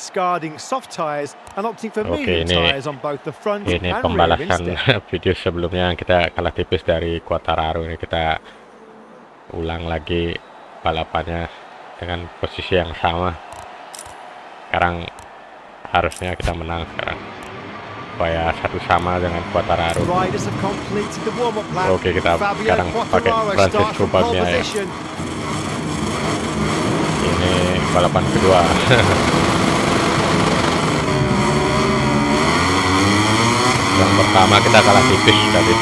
discarding soft tyres and opting for Oke, medium ini- tyres on both the front Ini and rear pembalasan video sebelumnya yang kita kalah tipis dari Quartararo ini kita ulang lagi balapannya dengan posisi yang sama. Sekarang harusnya kita menang sekarang. Supaya satu sama dengan Quartararo. Oke, kita Fabio sekarang pakai Francisco pole Bagnaia. position. Ini balapan kedua. yang pertama kita kalah tipis tadi.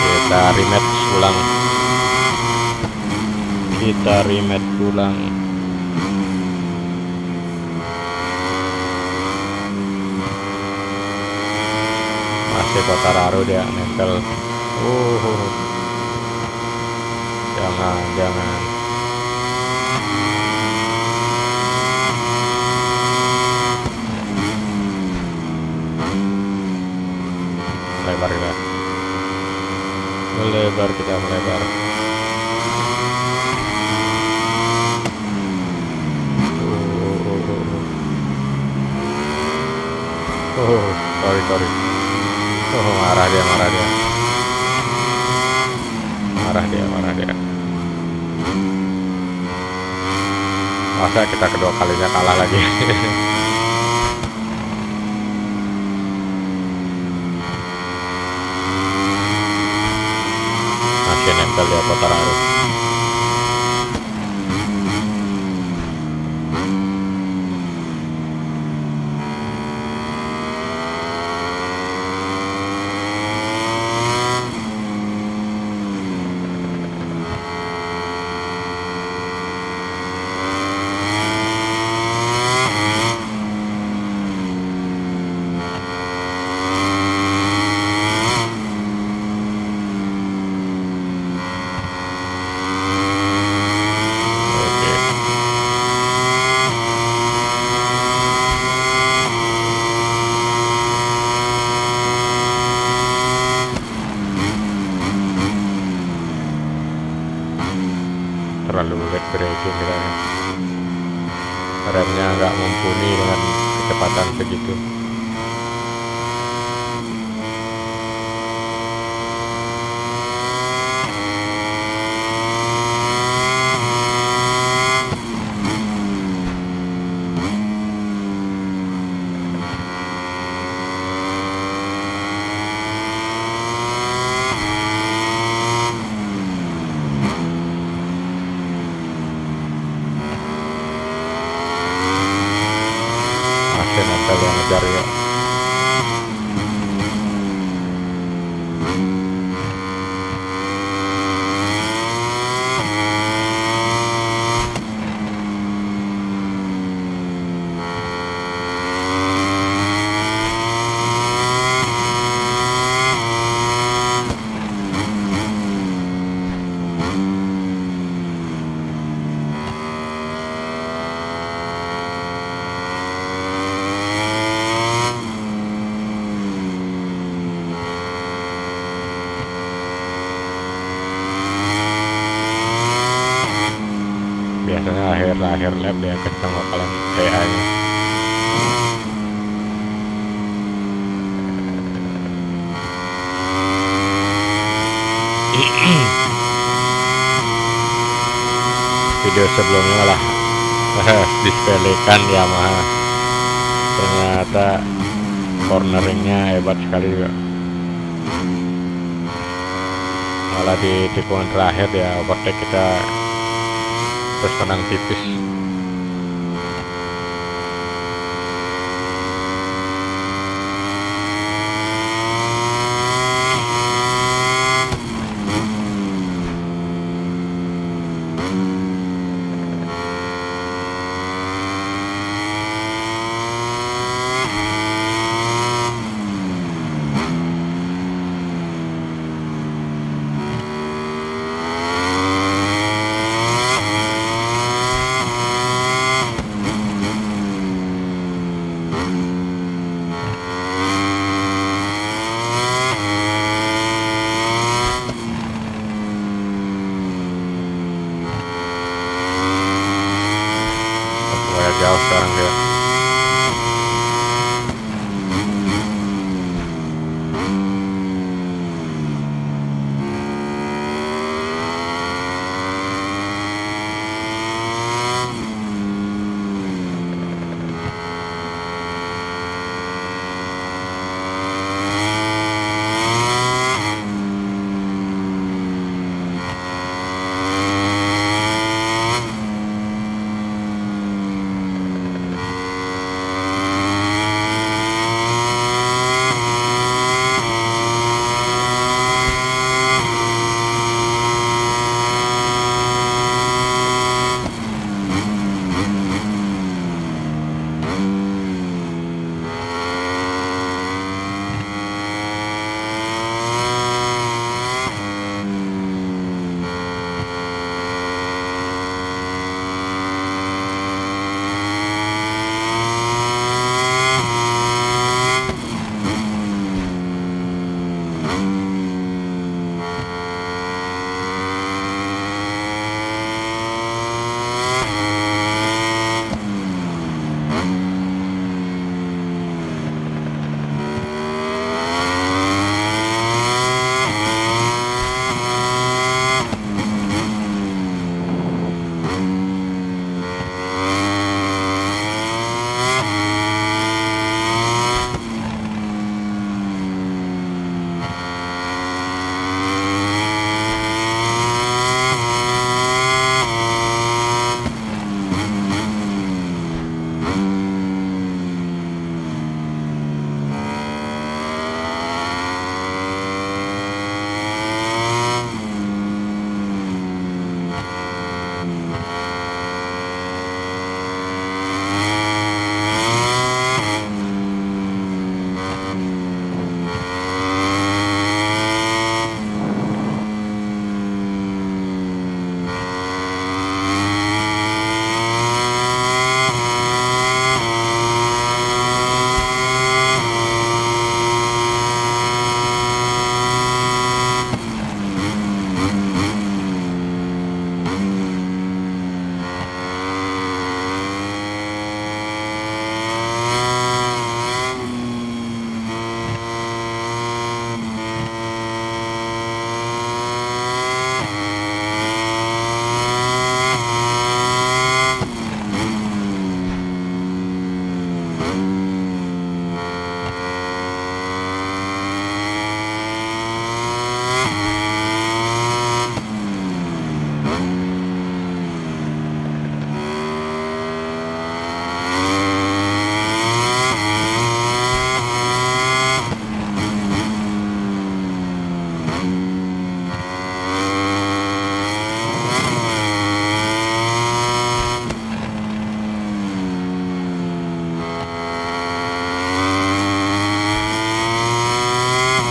Kita rematch ulang. Kita rematch ulang. Masih Quartararo dia nempel. Uh, jangan, jangan. Melebar kita. Melebar kita melebar. Oh, oh, oh. oh. Sorry sorry. Oh marah dia marah dia. Marah dia marah dia. Masa kita kedua kalinya kalah lagi masih nempel dia Quartararo terlalu late braking kita ya. remnya nggak mumpuni dengan kecepatan segitu lap dia kenceng bakalan PA nya video sebelumnya malah disepelekan Yamaha ternyata corneringnya hebat sekali juga. Malah di tikungan terakhir ya overtake kita terus menang tipis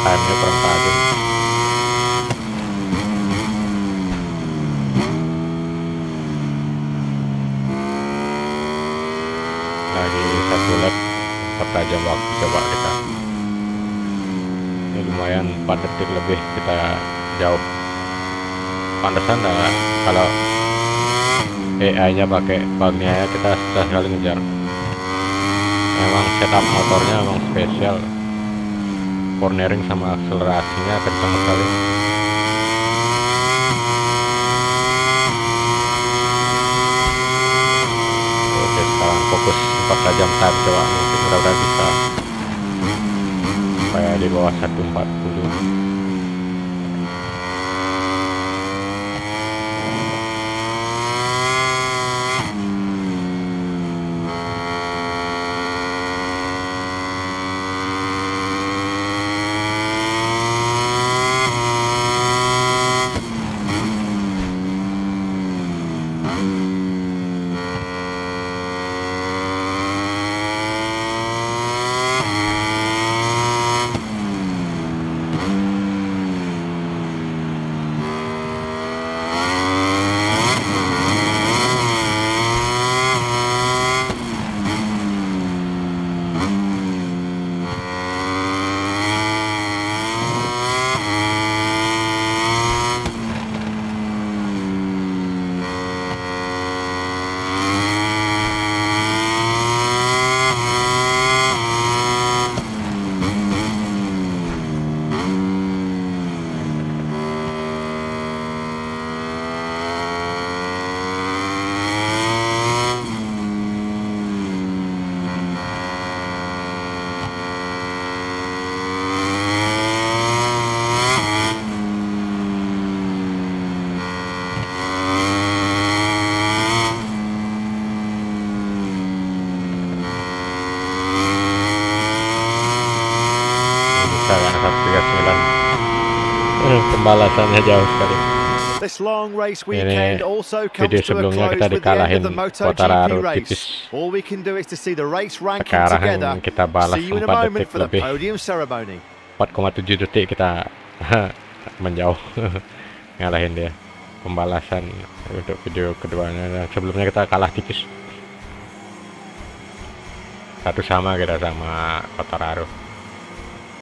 time-nya kurang lagi satu lap pertajam waktu coba kita. Ini lumayan 4 detik lebih kita jauh pantesan lah kalau AI nya pakai bugnya ya kita susah sekali ngejar. Memang setup motornya memang spesial cornering sama akselerasinya kencang sekali. Oke sekarang fokus 4 jam time coba mungkin mudah-mudahan bisa supaya di bawah 140 139 pembalasannya jauh sekali This long race Ini weekend also comes video to a sebelumnya close kita the dikalahin of the Quartararo MotoGP tipis. race. All we can do is to see the race ranking sekarang together. kita balas See you in a 4 moment detik for the lebih podium ceremony. 4,7 detik kita menjauh ngalahin dia pembalasan untuk video keduanya dan sebelumnya kita kalah tipis satu sama kita sama Quartararo